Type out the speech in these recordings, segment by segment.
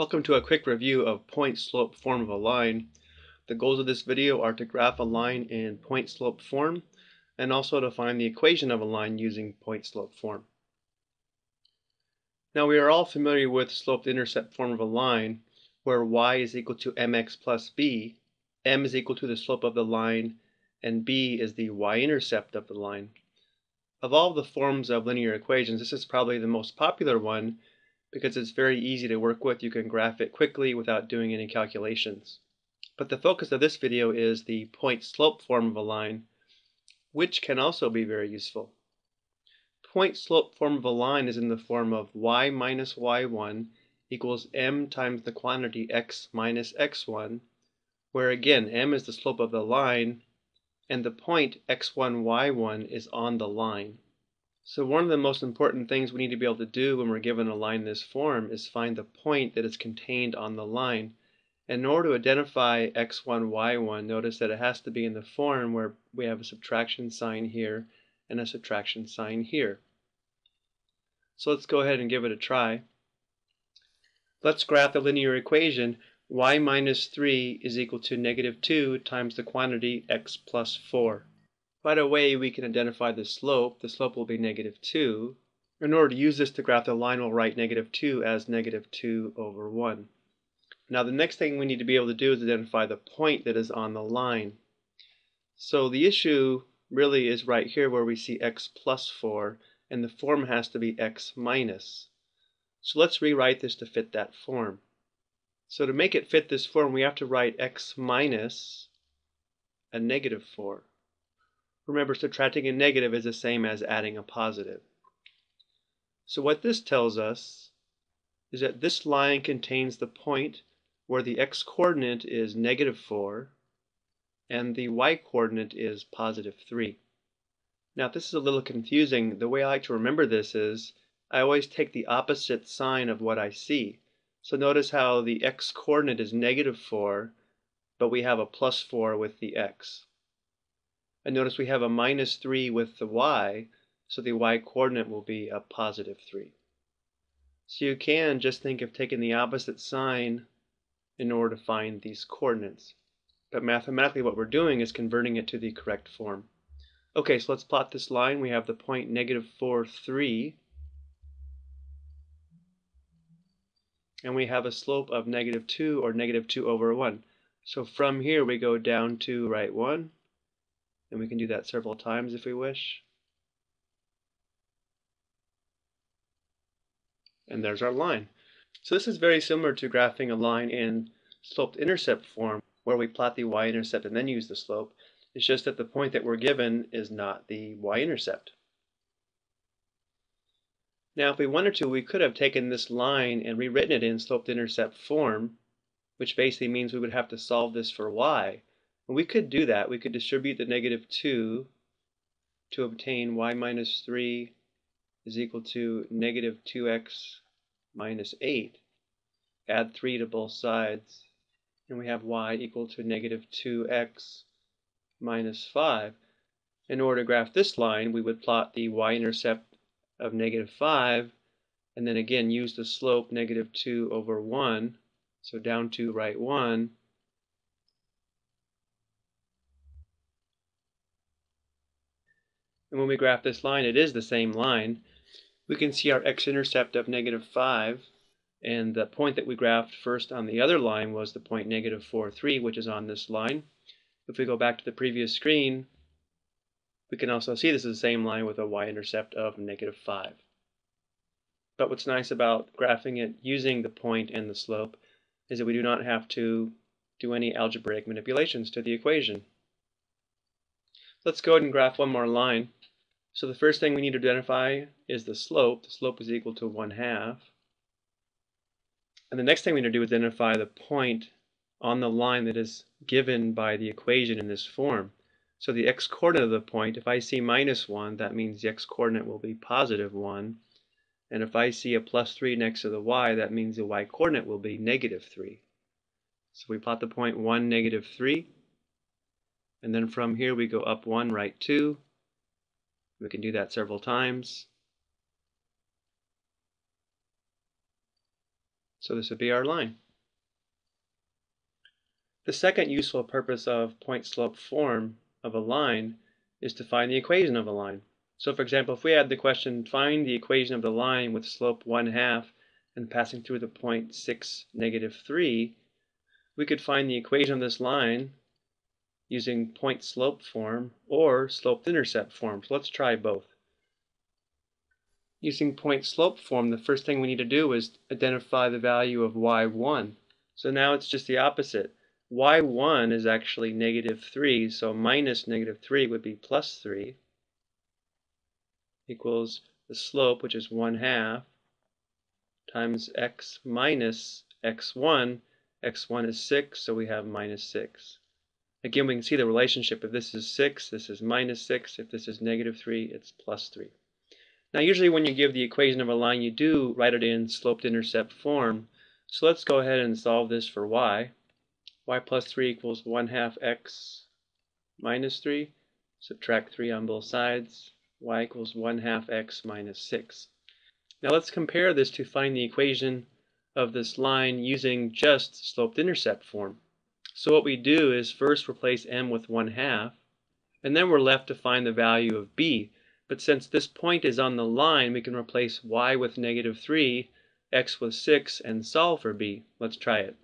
Welcome to a quick review of point slope form of a line. The goals of this video are to graph a line in point slope form and also to find the equation of a line using point slope form. Now we are all familiar with slope intercept form of a line where y is equal to mx plus b, m is equal to the slope of the line, and b is the y-intercept of the line. Of all the forms of linear equations, this is probably the most popular one because it's very easy to work with. You can graph it quickly without doing any calculations. But the focus of this video is the point slope form of a line, which can also be very useful. Point slope form of a line is in the form of y minus y1 equals m times the quantity x minus x1, where again m is the slope of the line and the point x1, y1 is on the line. So one of the most important things we need to be able to do when we're given a line in this form is find the point that is contained on the line. And in order to identify x1, y1, notice that it has to be in the form where we have a subtraction sign here and a subtraction sign here. So let's go ahead and give it a try. Let's graph the linear equation y minus 3 is equal to negative 2 times the quantity x plus 4. Right away, we can identify the slope. The slope will be negative 2. In order to use this to graph the line, we'll write negative 2 as negative 2 over 1. Now the next thing we need to be able to do is identify the point that is on the line. So the issue really is right here where we see x plus 4, and the form has to be x minus. So let's rewrite this to fit that form. So to make it fit this form, we have to write x minus a negative 4. Remember, subtracting a negative is the same as adding a positive. So what this tells us is that this line contains the point where the x-coordinate is negative 4 and the y-coordinate is positive 3. Now if this is a little confusing, the way I like to remember this is I always take the opposite sign of what I see. So notice how the x-coordinate is negative 4, but we have a plus 4 with the x. And notice we have a minus 3 with the y, so the y-coordinate will be a positive 3. So you can just think of taking the opposite sign in order to find these coordinates. But mathematically what we're doing is converting it to the correct form. Okay, so let's plot this line. We have the point negative 4, 3. And we have a slope of negative 2 or negative 2 over 1. So from here we go down to right 1 and we can do that several times if we wish. And there's our line. So this is very similar to graphing a line in sloped intercept form where we plot the y-intercept and then use the slope. It's just that the point that we're given is not the y-intercept. Now if we wanted to, we could have taken this line and rewritten it in sloped intercept form, which basically means we would have to solve this for y. We could do that. We could distribute the negative 2 to obtain y minus 3 is equal to negative 2x minus 8. Add 3 to both sides, and we have y equal to negative 2x minus 5. In order to graph this line, we would plot the y-intercept of negative 5, and then again use the slope negative 2 over 1, so down to right 1, And when we graph this line, it is the same line. We can see our x-intercept of negative 5, and the point that we graphed first on the other line was the point negative 4, 3, which is on this line. If we go back to the previous screen, we can also see this is the same line with a y-intercept of negative 5. But what's nice about graphing it using the point and the slope is that we do not have to do any algebraic manipulations to the equation. Let's go ahead and graph one more line. So the first thing we need to identify is the slope. The slope is equal to 1 half. And the next thing we need to do is identify the point on the line that is given by the equation in this form. So the x-coordinate of the point, if I see minus 1, that means the x-coordinate will be positive 1. And if I see a plus 3 next to the y, that means the y-coordinate will be negative 3. So we plot the point 1, negative 3. And then from here we go up 1, right 2. We can do that several times. So this would be our line. The second useful purpose of point-slope form of a line is to find the equation of a line. So for example, if we had the question, find the equation of the line with slope 1 half and passing through the point 6, negative 3, we could find the equation of this line using point-slope form or slope-intercept form. So let's try both. Using point-slope form, the first thing we need to do is identify the value of y1. So now it's just the opposite y1 is actually negative 3, so minus negative 3 would be plus 3 equals the slope, which is 1 half, times x minus x1. x1 is 6, so we have minus 6. Again, we can see the relationship. If this is 6, this is minus 6. If this is negative 3, it's plus 3. Now, usually when you give the equation of a line, you do write it in slope-intercept form. So let's go ahead and solve this for y y plus 3 equals 1 half x minus 3. Subtract 3 on both sides. y equals 1 half x minus 6. Now let's compare this to find the equation of this line using just sloped-intercept form. So what we do is first replace m with 1 half, and then we're left to find the value of b. But since this point is on the line, we can replace y with negative 3, x with 6, and solve for b. Let's try it.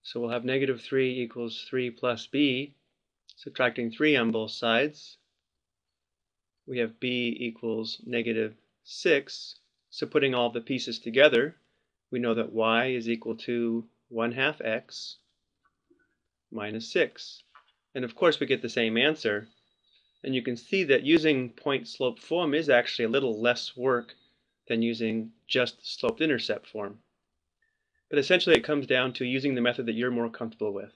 So we'll have negative 3 equals 3 plus b, subtracting 3 on both sides. We have b equals negative 6. So putting all the pieces together, we know that y is equal to 1 half x minus 6. And of course we get the same answer. And you can see that using point slope form is actually a little less work than using just sloped intercept form. But essentially it comes down to using the method that you're more comfortable with.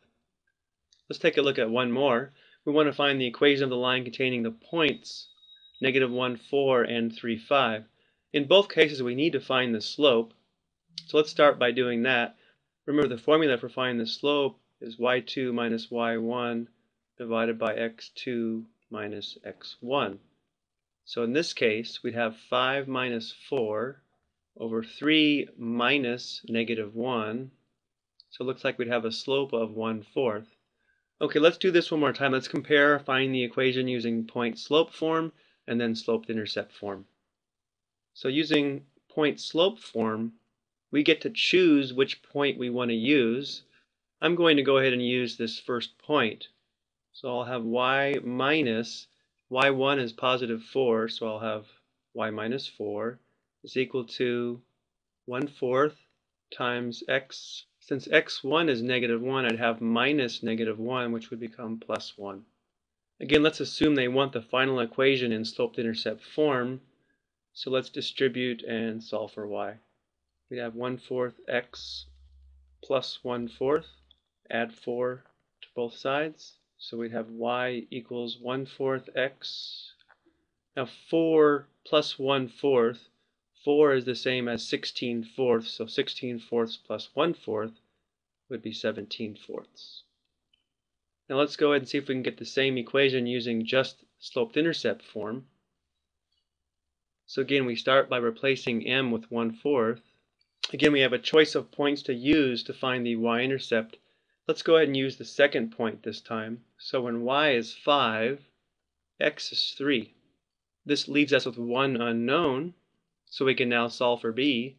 Let's take a look at one more. We want to find the equation of the line containing the points negative 1, 4, and 3, 5. In both cases, we need to find the slope. So let's start by doing that. Remember, the formula for finding the slope is y2 minus y1 divided by x2 minus x1. So in this case, we'd have 5 minus 4 over 3 minus negative 1. So it looks like we'd have a slope of 1 fourth. Okay, let's do this one more time. Let's compare, find the equation using point slope form and then slope intercept form. So using point slope form, we get to choose which point we want to use. I'm going to go ahead and use this first point. So I'll have y minus, y1 is positive 4, so I'll have y minus 4 is equal to 1 fourth times x. Since x1 is negative 1, I'd have minus negative 1, which would become plus 1. Again, let's assume they want the final equation in sloped-intercept form. So let's distribute and solve for y. We have 1 fourth x plus 1 fourth. Add 4 to both sides. So we'd have y equals 1 fourth x. Now 4 plus 1 fourth 4 is the same as 16 fourths, so 16 fourths plus 1 fourth would be 17 fourths. Now let's go ahead and see if we can get the same equation using just sloped intercept form. So again, we start by replacing m with 1 fourth. Again, we have a choice of points to use to find the y-intercept. Let's go ahead and use the second point this time. So when y is 5, x is 3. This leaves us with one unknown, so we can now solve for b.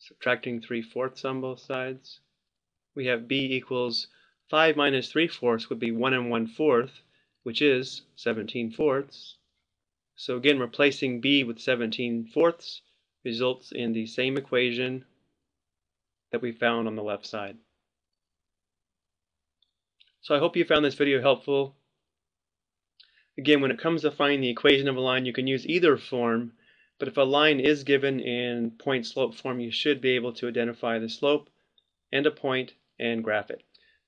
Subtracting 3 fourths on both sides. We have b equals 5 minus 3 fourths would be 1 and 1 fourth, which is 17 fourths. So again, replacing b with 17 fourths results in the same equation that we found on the left side. So I hope you found this video helpful. Again, when it comes to finding the equation of a line, you can use either form, but if a line is given in point slope form, you should be able to identify the slope and a point and graph it.